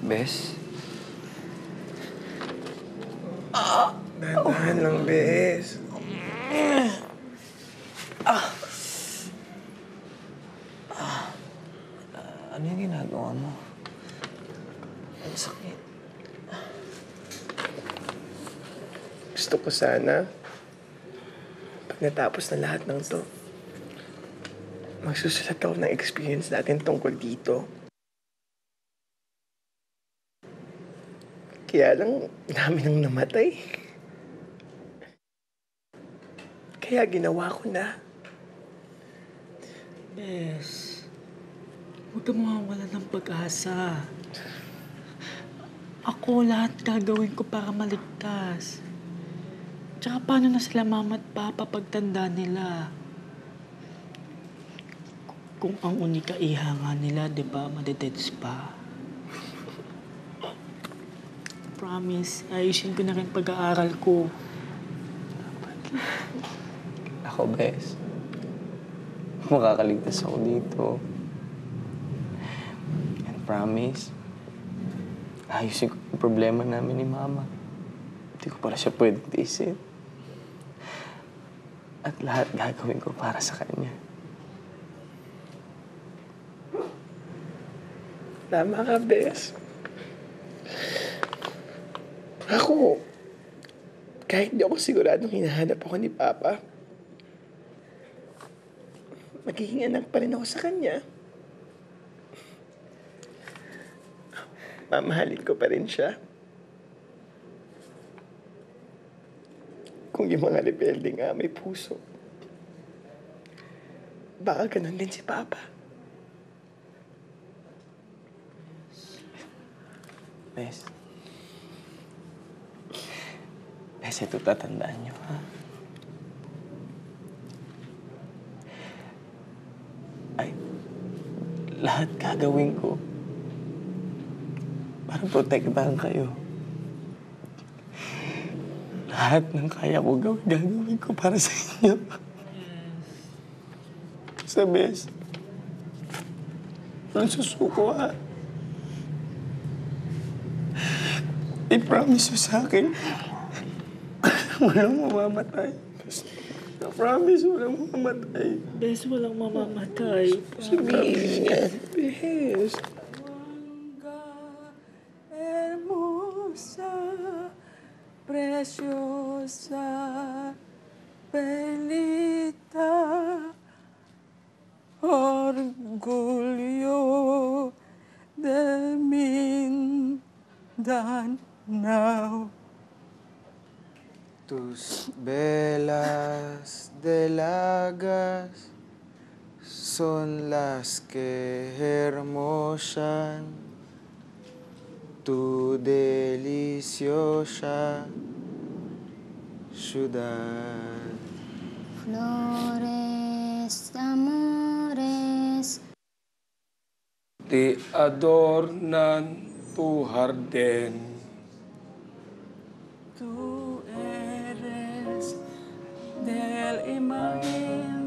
Bes? Dahan-dahan lang, bes. Ano yung ginagawa mo? Ang sakit. Gusto ko sana, pag natapos na lahat ng to, magsusulat ako ng experience natin tungkol dito. Kaya lang, dami nang namatay. Kaya ginawa ko na. Bes, huwag ka mawawala ng pag-asa. Ako lahat gagawin ko para maligtas. Tsaka paano na sila mama at papa pagtanda nila? Kung ang unika ihanga nila, di ba, madededs pa. Promise, ayusin ko na rin pag-aaral ko. Ako, Bes. Makakaligtas ako dito. And promise, ayusin ko yung problema namin ni Mama. Hindi ko pala siya pwede tiisin. At lahat gagawin ko para sa kanya. Tama ka, Bes. Ako, kahit di ako siguradong hinahanap ako ni Papa, magiging anak pa rin ako sa kanya. Mamahalin ko pa rin siya. Kung yung mga rebelde nga may puso, baka ganun din si Papa. Bes. Bes, ito tatandaan niyo, ha? Ay, lahat gagawin ko para protektahan kayo. Lahat ng kaya ko gawin, gagawin ko para sa inyo. Sa bes. Ang susuko, ha? I-promise mo sa akin, walang mamamatay. I-promise, walang mamamatay. Bes, walang mamamatay. Sabihin yan, Bes. hermosa, preciosa, bendita, orgullo de Mindanao. Tus velas delagas son las que hermosan tu deliciosa ciudad. Flores, amores, Te adornan tu jardín. Del imagen